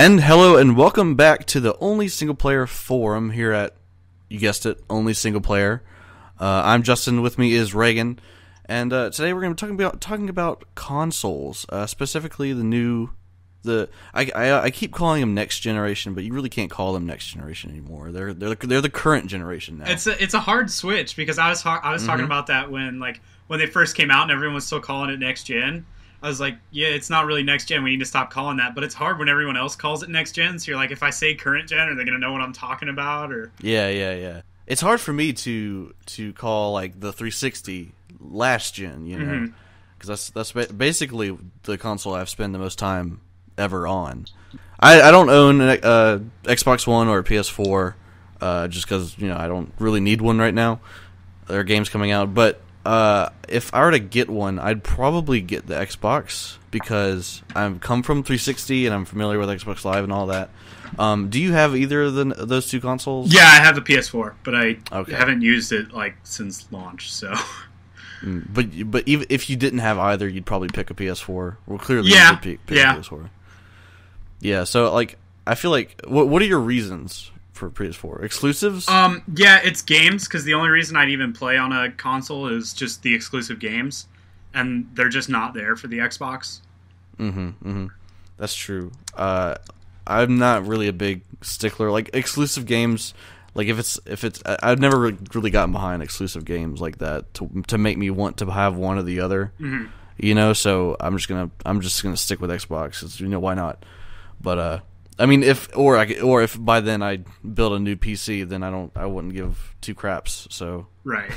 And hello and welcome back to the only single player forum here at, you guessed it, only single player. Uh, I'm Justin. With me is Reagan, and uh, today we're going to be talking about talking about consoles, uh, specifically the new, the I, I I keep calling them next generation, but you really can't call them next generation anymore. They're they're they're the current generation now. It's a, it's a hard switch because I was I was talking Mhm. about that when like when they first came out and everyone was still calling it next gen. I was like, yeah, it's not really next gen. We need to stop calling that. But it's hard when everyone else calls it next gen. So you're like, if I say current gen, are they gonna know what I'm talking about? Or Yeah, yeah, yeah. It's hard for me to to call like the 360 last gen, you know, because that's that's basically the console I've spent the most time ever on. I, I don't own an uh, Xbox One or a PS4, uh, just because you know I don't really need one right now. There are games coming out, but uh, if I were to get one, I'd probably get the Xbox because I've come from 360 and I'm familiar with Xbox Live and all that. Um, do you have either of the, those two consoles? yeah, I have the PS4, but I Okay. haven't used it like since launch. So Mm, But but even if you didn't have either, you'd probably pick a PS4. Well, clearly Yeah, pick, pick yeah. a PS4. Yeah. So like, I feel like what what are your reasons for PS4 exclusives? um yeah, it's games because the only reason I'd even play on a console is just the exclusive games, and they're just not there for the Xbox. mm-hmm. Mm-hmm. That's true. Uh, I'm not really a big stickler like exclusive games. Like if it's if it's I- I've never really gotten behind exclusive games like that to to make me want to have one or the other. Mhm. You know, so I'm just gonna I'm just gonna stick with Xbox. you know why not? But uh, I mean, if or I could- or if by then I build a new PC, then I don't I wouldn't give two craps. So, Right.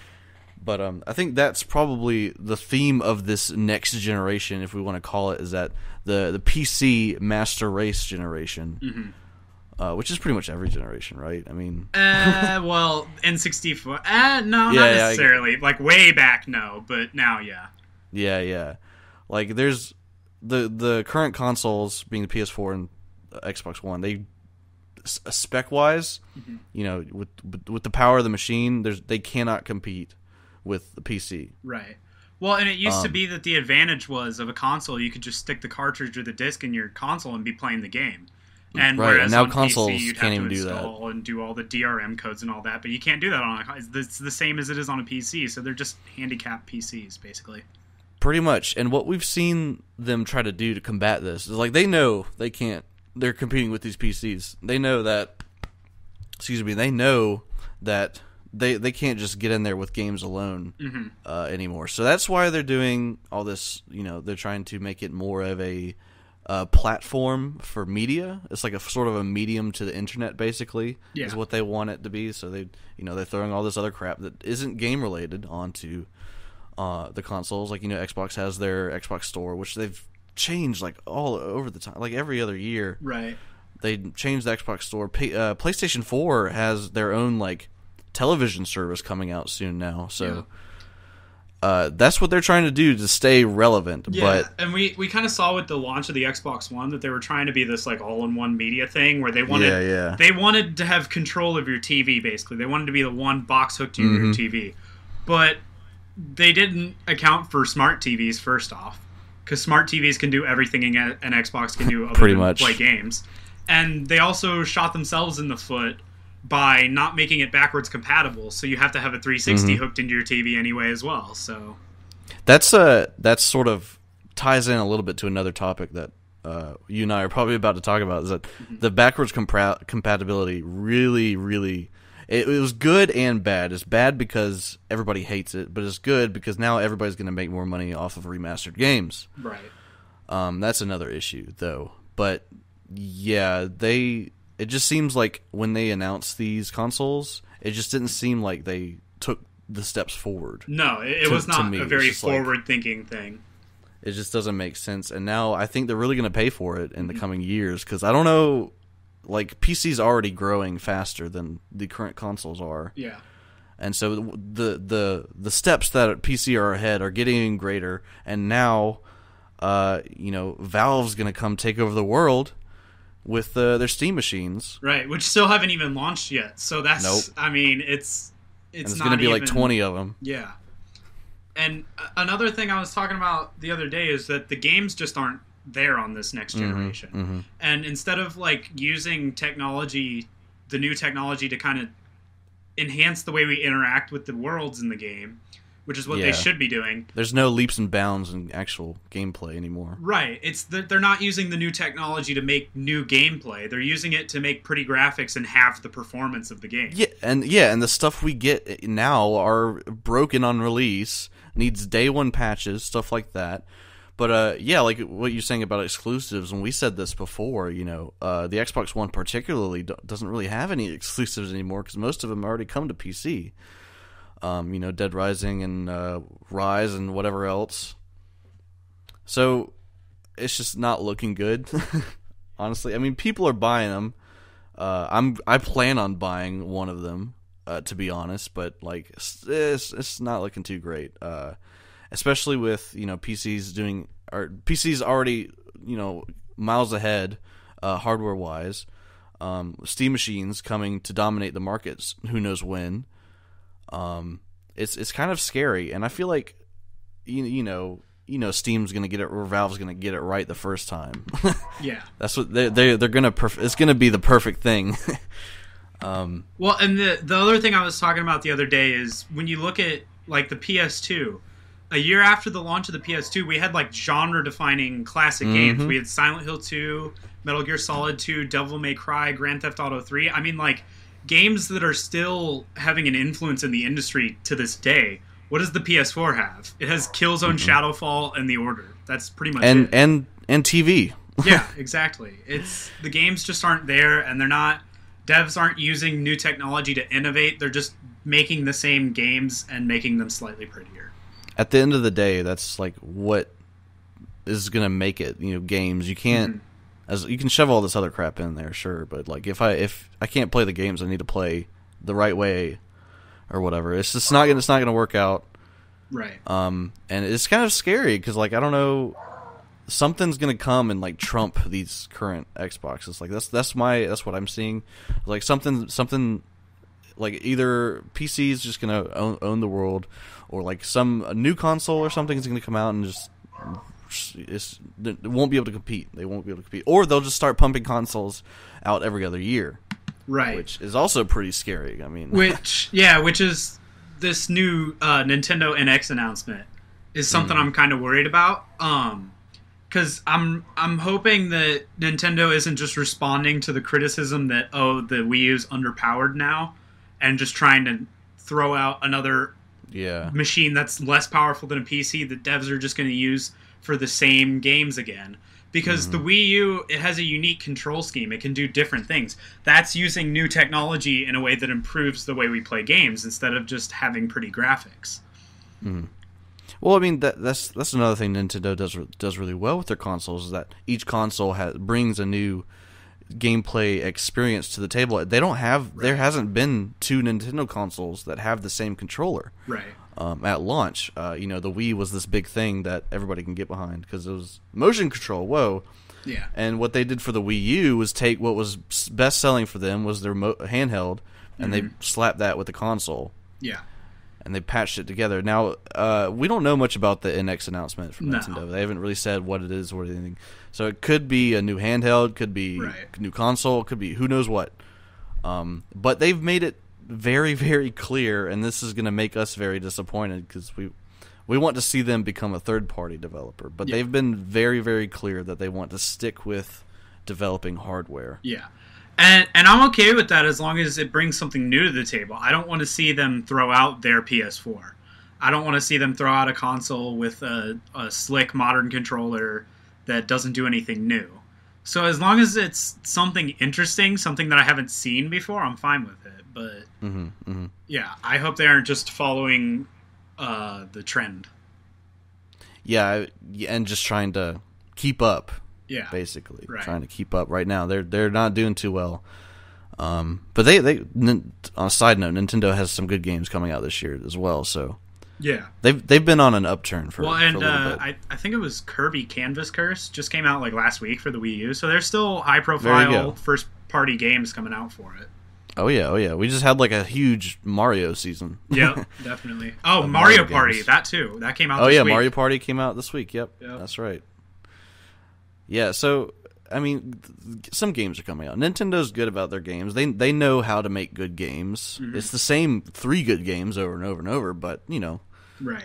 but um, I think that's probably the theme of this next generation, if we want to call it, is that the the PC master race generation, Mhm. uh, which is pretty much every generation, right? I mean, Uh, well, N64. Uh, no, Yeah, not yeah, necessarily. Like way back, no, but now, yeah. Yeah, yeah. Like there's the the current consoles being the PS4 and Xbox One. They spec wise, Mhm. you know, with with the power of the machine, there's they cannot compete with the PC. Right. Well, and it used to Um, be that the advantage was of a console, you could just stick the cartridge or the disc in your console and be playing the game. And Right, and whereas now on consoles PC, you'd can't have even to do that. and do all the DRM codes and all that, but you can't do that on a. It's the same as it is on a PC, so they're just handicapped PCs basically. Pretty much. And what we've seen them try to do to combat this is like they know they can't. They're competing with these PCs. They know that. Excuse me. They know that they they can't just get in there with games alone hmm uh, anymore. So that's why they're doing all this. You know, they're trying to make it more of a uh, platform for media. It's like a sort of a medium to the internet, basically, is what they want it to be. So they, you know, they're throwing all this other crap that isn't game related onto uh, the consoles. Like you know, Xbox has their Xbox Store, which they've changed like all over the time, like every other year Right. they changed the Xbox Store. P- uh, PlayStation Four has their own like television service coming out soon now, so uh, that's what they're trying to do to stay relevant. Yeah, But and we, we kind of saw with the launch of the Xbox One that they were trying to be this like all-in-one media thing where they wanted yeah, yeah, they wanted to have control of your TV basically. They wanted to be the one box hooked to your Mhm. TV. But they didn't account for smart TVs first off cuz smart TVs can do everything an Xbox can do other Pretty much. play games. And they also shot themselves in the foot by not making it backwards compatible. So you have to have a 360 Mhm. hooked into your TV anyway as well. So that's uh that's sort of ties in a little bit to another topic that. Uh, you and I are probably about to talk about is that Mm-hmm. the backwards compra- compatibility really, really, it, it was good and bad. It's bad because everybody hates it, but it's good because now everybody's going to make more money off of remastered games. right. Um, that's another issue though. But yeah, they it just seems like when they announced these consoles, it just didn't seem like they took the steps forward. No, it, it To- was not me, a very just like- forward-thinking thing. It just doesn't make sense. And now I think they're really going to pay for it Mm-hmm. in the coming years because I don't know like PC's already growing faster than the current consoles are. Yeah. And so the the the steps that PC are ahead are getting greater and now uh you know Valve's going to come take over the world with uh, their Steam machines. Right, which still haven't even launched yet. So that's Nope. I mean, it's it's it's not going to be like 20 of them. Yeah. And another thing I was talking about the other day is that the games just aren't there on this next Mm-hmm, generation. And instead of like using technology, the new technology to kind of enhance the way we interact with the worlds in the game, which is what Yeah. they should be doing. There's no leaps and bounds in actual gameplay anymore. Right. It's that they're not using the new technology to make new gameplay. They're using it to make pretty graphics and have the performance of the game. Yeah, and yeah, and the stuff we get now are broken on release, needs day one patches, stuff like that. But uh, yeah, like what you're saying about exclusives, and we said this before. You know, uh, the Xbox One particularly do- doesn't really have any exclusives anymore because most of them already come to PC. Um, you know, Dead Rising and uh, Ryse and whatever else. So it's just not looking good. Honestly, I mean, people are buying them. Uh, I'm I plan on buying one of them, uh, to be honest, but like it's, it's it's not looking too great. Especially with you know PCs doing or PCs already you know miles ahead, uh, hardware wise. Um, Steam machines coming to dominate the markets. Who knows when? Um, it's it's kind of scary, and I feel like you you know you know Steam's gonna get it or Valve's gonna get it right the first time. Yeah. That's what they they they're gonna. Perf- it's gonna be the perfect thing. um, Well, and the the other thing I was talking about the other day is when you look at like the PS2, a year after the launch of the PS2, we had like genre defining classic games. Mm-hmm. We had Silent Hill 2, Metal Gear Solid 2, Devil May Cry, Grand Theft Auto 3. I mean like games that are still having an influence in the industry to this day. What does the PS4 have? It has Killzone, mm-hmm. Shadowfall, and The Order. That's pretty much and it. and and TV. yeah, exactly. It's the games just aren't there, and they're not. Devs aren't using new technology to innovate. They're just making the same games and making them slightly prettier. At the end of the day, that's like what is gonna make it. You know, games. You can't. As you can shove all this other crap in there, sure, but like if I if I can't play the games, I need to play the right way, or whatever. It's just not gonna. It's not gonna work out. Right. Um, and it's kind of scary because like I don't know, something's gonna come and like trump these current Xboxes. Like that's that's my that's what I'm seeing. Like something something like either PC is just gonna own, own the world, or like some a new console or something is gonna come out and just it's, it won't be able to compete. They won't be able to compete, or they'll just start pumping consoles out every other year, Right. which is also pretty scary. I mean, Which, yeah, which is this new uh, Nintendo NX announcement is something I'm kind of worried about. Um, because I'm I'm hoping that Nintendo isn't just responding to the criticism that oh the Wii U's underpowered now, and just trying to throw out another yeah, machine that's less powerful than a PC that devs are just going to use for the same games again. Because the mm-hmm. Wii U, it has a unique control scheme. It can do different things. That's using new technology in a way that improves the way we play games instead of just having pretty graphics. Hmm. Well, I mean that that's that's another thing Nintendo does does really well with their consoles is that each console has brings a new gameplay experience to the table. They don't have there hasn't been two Nintendo consoles that have the same controller Right. um, at launch. Uh, you know, the Wii was this big thing that everybody can get behind because it was motion control. Whoa. Yeah. And what they did for the Wii U was take what was best selling for them was their mo- handheld, and they slapped that with the console Yeah. And they patched it together. Now, uh, we don't know much about the NX announcement from No. Nintendo. They haven't really said what it is or anything. So it could be a new handheld, could be Right. new console, could be who knows what. Um, but they've made it very, very clear, and this is going to make us very disappointed because we we want to see them become a third party developer. But Yeah. they've been very, very clear that they want to stick with developing hardware. Yeah. And and I'm okay with that as long as it brings something new to the table. I don't want to see them throw out their PS4. I don't want to see them throw out a console with a, a slick modern controller that doesn't do anything new. So as long as it's something interesting, something that I haven't seen before, I'm fine with it. But hmm hmm yeah, I hope they aren't just following uh, the trend. Yeah, and just trying to keep up Yeah. basically Right. trying to keep up right now. They're they're not doing too well. Um, but they they on a side note, Nintendo has some good games coming out this year as well. So Yeah. they've they've been on an upturn for, Well, for a and little uh. I, I think it was Kirby Canvas Curse just came out like last week for the Wii U, so there's still high profile first party games coming out for it. oh yeah, oh yeah. We just had like a huge Mario season. Yep, definitely. Oh, Mario, Mario Party, that too. That came out. oh yeah, week. Mario Party came out this week. Yep, Yep. that's right. Yeah, so I mean, th- some games are coming out. Nintendo's good about their games. They they know how to make good games. Mm-hmm. It's the same three good games over and over and over, but you know Right.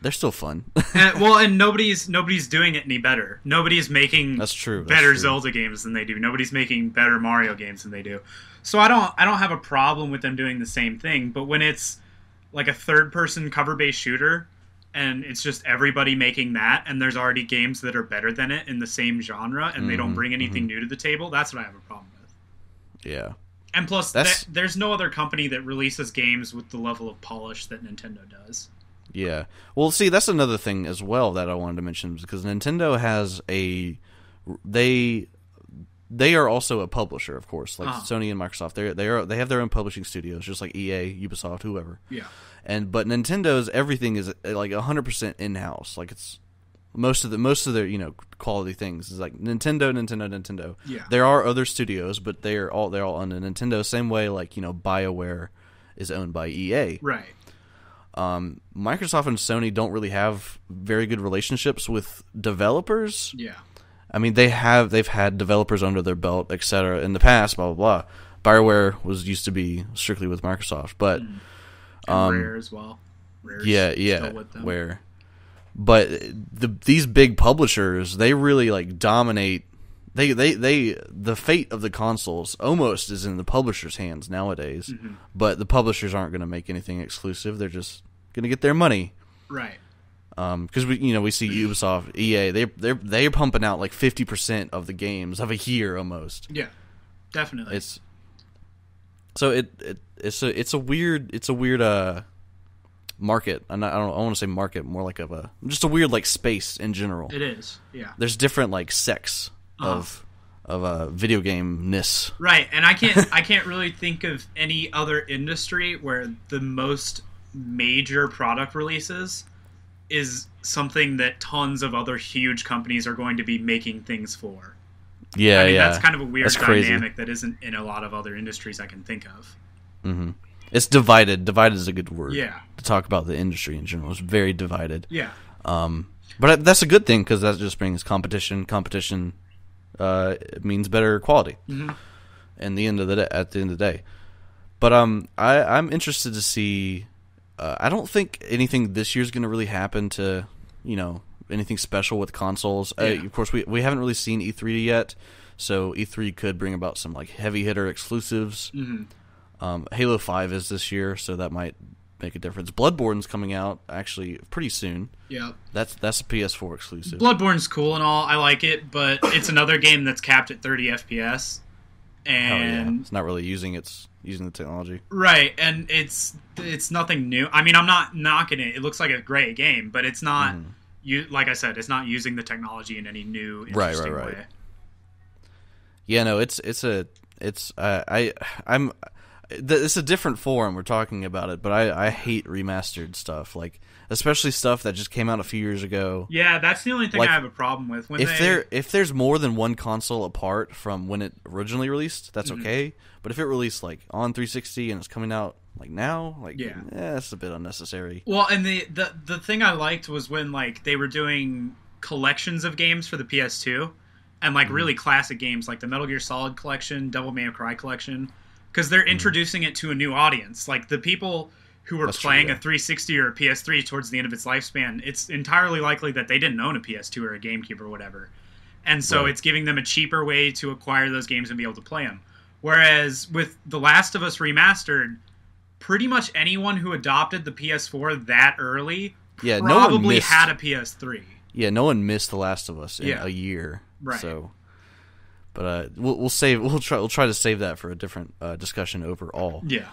they're still fun. and, well, and nobody's nobody's doing it any better. Nobody's making That's true. that's better true. Zelda games than they do. Nobody's making better Mario games than they do. So I don't I don't have a problem with them doing the same thing. But when it's like a third person cover based shooter and it's just everybody making that and there's already games that are better than it in the same genre and they don't Mhm, bring anything new to the table, that's what I have a problem with. Yeah, And plus, th- there's no other company that releases games with the level of polish that Nintendo does. yeah. Well, see, that's another thing as well that I wanted to mention because Nintendo has a they they are also a publisher, of course, like Uh-huh. Sony and Microsoft. They they are they have their own publishing studios, just like EA, Ubisoft, whoever. Yeah. and but Nintendo's everything is uh, like hundred percent in house. Like it's most of the most of their you know quality things is like Nintendo, Nintendo, Nintendo. Yeah. There are other studios, but they're all they're all under Nintendo. Same way like you know Bioware is owned by EA. Right. Um, Microsoft and Sony don't really have very good relationships with developers. Yeah. I mean, they have they've had developers under their belt, etc. In the past, blah blah blah. Bioware was used to be strictly with Microsoft, but And Um, Rare as well. Rare's yeah, yeah, still with them. where, but the these big publishers they really like dominate. They they they the fate of the consoles almost is in the publishers' hands nowadays. Mm-hmm. But the publishers aren't going to make anything exclusive. They're just going to get their money. Right. Because we you know we see Ubisoft, EA, they they're they're pumping out like fifty percent of the games of a year almost. Yeah. Definitely. It's so it, it it's a it's a weird it's a weird uh market. I'm not, I don't I want to say market more like of a just a weird like space in general. it is. Yeah. There's different like sects Uh-huh. of of uh, video game ness. Right, and I can't I can't really think of any other industry where the most major product releases is something that tons of other huge companies are going to be making things for. Yeah, I mean, yeah. that's kind of a weird dynamic that isn't in a lot of other industries I can think of. hmm It's divided. Divided is a good word. Yeah. To talk about the industry in general, it's very divided. Yeah. Um, but that's a good thing because that just brings competition. Competition uh, means better quality. Mhm. In the end of the day, at the end of the day, but um, I I'm interested to see. Uh, I don't think anything this year's going to really happen to you know anything special with consoles. Uh, of course, we we haven't really seen E3 yet, so E3 could bring about some like heavy hitter exclusives. hmm Um, Halo Five is this year, so that might make a difference. Bloodborne's coming out actually pretty soon. Yeah. That's that's a PS4 exclusive. Bloodborne's cool and all. I like it, but it's another game that's capped at 30 FPS. Oh, yeah. It's not really using its using the technology. Right, and it's it's nothing new. I mean, I'm not knocking it. It looks like a great game, but it's not. Mhm. You like I said, it's not using the technology in any new Right, right, interesting right. way. Yeah, no, it's it's a it's uh, I I'm it's a different forum we're talking about it, but I I hate remastered stuff like especially stuff that just came out a few years ago. Yeah, that's the only thing Like, I have a problem with. When if they, there if there's more than one console apart from when it originally released, that's Mm-hmm. okay. But if it released like on 360 and it's coming out like now, like Yeah. yeah, that's a bit unnecessary. well, and the, the the thing I liked was when like they were doing collections of games for the PS2, and Mm-hmm. like really classic games like the Metal Gear Solid collection, Devil May Cry collection, because Mm-hmm. they're introducing it to a new audience. Like the people who were That's true, playing yeah. a 360 or a PS3 towards the end of its lifespan, it's entirely likely that they didn't own a PS2 or a GameCube or whatever. And so Right. it's giving them a cheaper way to acquire those games and be able to play them. Whereas with The Last of Us Remastered, pretty much anyone who adopted the PS4 that early Yeah, no one probably missed. had a PS3. Yeah, no one missed The Last of Us in Yeah. a year. Right. So, but uh, we'll we'll save we'll try we'll try to save that for a different uh, discussion overall. Yeah.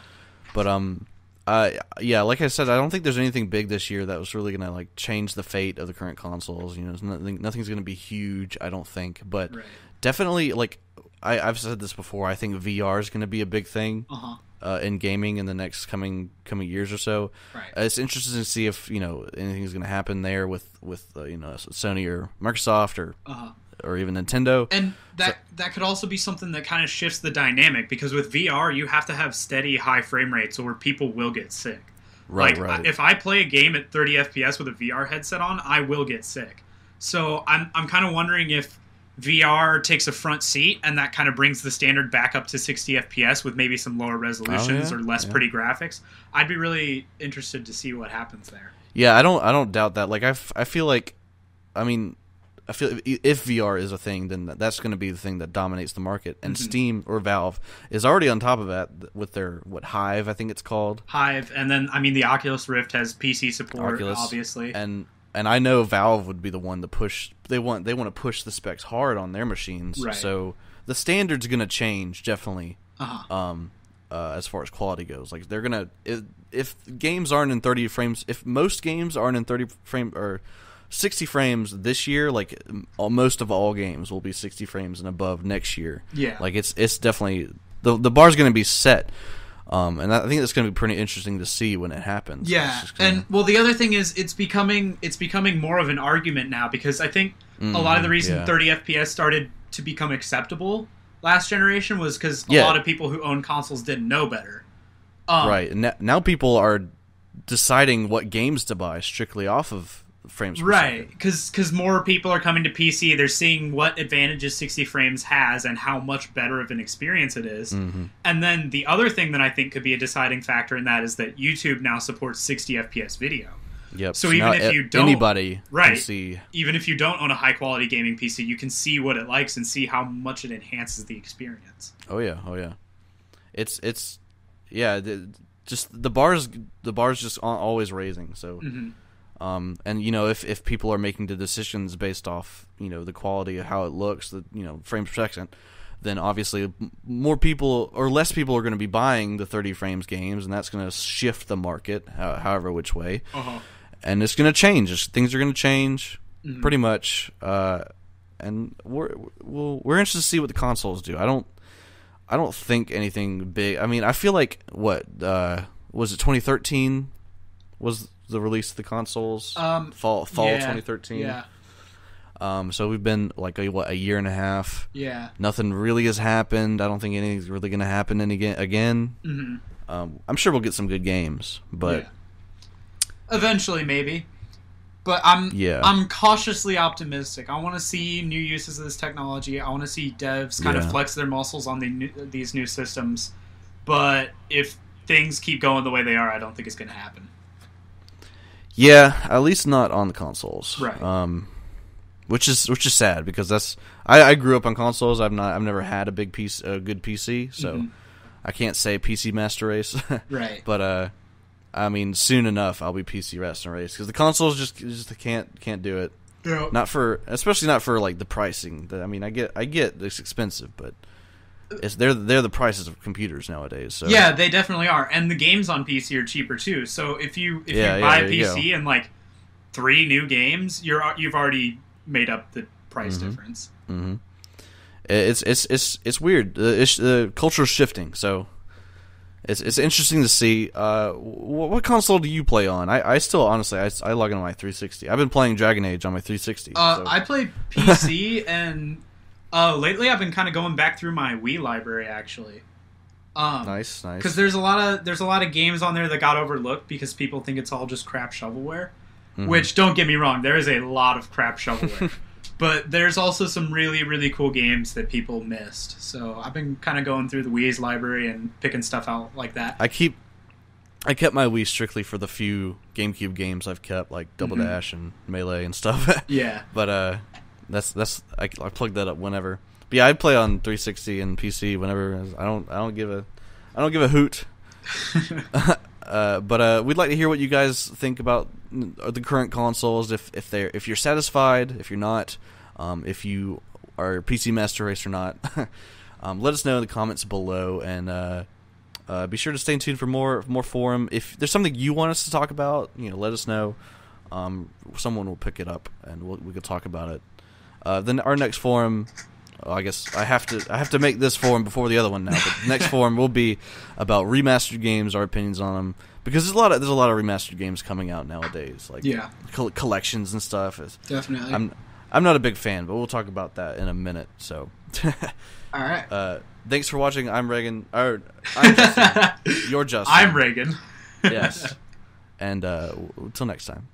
But um, uh, yeah, like I said, I don't think there's anything big this year that was really gonna like change the fate of the current consoles. You know, nothing nothing's gonna be huge. I don't think, but Right. definitely like I, I've said this before. I think VR is gonna be a big thing Uh huh. uh, in gaming in the next coming coming years or so. Right. Uh, it's interesting to see if you know anything's going to happen there with with uh, you know Sony or Microsoft or Uh huh. Or even Nintendo. And that that could also be something that kind of shifts the dynamic because with VR you have to have steady high frame rates or people will get sick. Right, like right. if I play a game at 30 FPS with a VR headset on, I will get sick. So I'm I'm kind of wondering if VR takes a front seat, and that kind of brings the standard back up to 60 FPS with maybe some lower resolutions Oh, yeah? or less Yeah. pretty graphics. I'd be really interested to see what happens there. Yeah, I don't I don't doubt that. Like I, f- I feel like, I mean, I feel if, VR is a thing, then that's going to be the thing that dominates the market. And Mm-hmm. Steam or Valve is already on top of that with their what Hive I think it's called. Hive, and then I mean the Oculus Rift has PC support, Oculus, obviously. and and I know Valve would be the one to push. They want they want to push the specs hard on their machines. Right. So the standard's going to change definitely. uh-huh. Um, uh, as far as quality goes, like they're gonna if, if games aren't in thirty frames, if most games aren't in thirty frame or sixty frames this year, like most of all games will be sixty frames and above next year. Yeah. like it's it's definitely the the bar's gonna be set. Um, and I think that's going to be pretty interesting to see when it happens. Yeah, and well, the other thing is it's becoming it's becoming more of an argument now because I think a lot of the Mhm, reason yeah. 30 FPS started to become acceptable last generation was because a Yeah. lot of people who own consoles didn't know better. Um, right now people are deciding what games to buy strictly off of frames. Right, because because more people are coming to PC. They're seeing what advantages 60 frames has and how much better of an experience it is. Mhm. And then the other thing that I think could be a deciding factor in that is that YouTube now supports 60 FPS video. Yep. So even if you don't- anybody Right. see even if you don't own a high quality gaming PC, you can see what it likes and see how much it enhances the experience. Oh yeah, oh yeah. It's it's yeah, the, just the bars the bars just al- always raising. So Mhm. Um and you know if if people are making the decisions based off, you know, the quality of how it looks, the you know, frames per second, then obviously more people or less people are going to be buying the 30 frames games and that's going to shift the market ho- however which way. Uh-huh. And it's going to change. Things are going to change Mhm. pretty much uh and we're we'll, we're interested to see what the consoles do. I don't I don't think anything big. I mean, I feel like what uh, was it 2013 was the release of the consoles. Um, fall fall yeah, 2013. Yeah, Um, so we've been like a, what a year and a half. yeah. Nothing really has happened. I don't think anything's really going to happen any again. again. hmm Um, I'm sure we'll get some good games, but yeah. eventually maybe. But I'm Yeah. I'm cautiously optimistic. I want to see new uses of this technology. I want to see devs kind Yeah. of flex their muscles on the new, these new systems. But if things keep going the way they are, I don't think it's going to happen. Yeah, at least not on the consoles. Right. Um, which is which is sad because that's I, I grew up on consoles. I've not I've never had a big piece a good PC, so Mhm. I can't say PC Master Race. Right. but uh, I mean, soon enough I'll be PC Master Race because the consoles just just can't can't do it. Yeah. Not for especially not for like the pricing. I mean, I get I get it's expensive, but it's they're they're the prices of computers nowadays. So Yeah, they definitely are, and the games on PC are cheaper too. So if you if Yeah, you buy there a you PC and like three new games, you're you've already made up the price Mm-hmm. difference. hmm It's it's it's it's weird. The it's, the culture's shifting, so it's it's interesting to see. Uh, what, what console do you play on? I, I still honestly I, I log in on my 360. I've been playing Dragon Age on my 360. Uh, so- I play PC, and uh, lately I've been kind of going back through my Wii library actually. Um, nice, nice. Because there's a lot of there's a lot of games on there that got overlooked because people think it's all just crap shovelware. Mhm. Which don't get me wrong, there is a lot of crap shovelware. but there's also some really really cool games that people missed. So I've been kind of going through the Wii's library and picking stuff out like that. I keep I kept my Wii strictly for the few GameCube games I've kept, like Double Mhm. Dash and Melee and stuff. Yeah. but uh, that's that's I, I plug that up whenever. But yeah, I play on 360 and PC whenever. I don't I don't give a I don't give a hoot. uh, but uh, we'd like to hear what you guys think about the current consoles. If if they if you're satisfied, if you're not, um, if you are PC Master Race or not, um, let us know in the comments below, and uh, uh, be sure to stay tuned for more more forum. If there's something you want us to talk about, you know, let us know. Um, someone will pick it up, and we'll, we can talk about it. Uh, then our next forum. oh, I guess I have to I have to make this forum before the other one now. But the next forum will be about remastered games, our opinions on them, because there's a lot of there's a lot of remastered games coming out nowadays, like Yeah. coll- collections and stuff. It's- Definitely. I'm I'm not a big fan, but we'll talk about that in a minute. So, All right. uh, thanks for watching. I'm Reagan. Or I'm Justin. You're Justin. I'm Reagan. yes. And uh, until next time.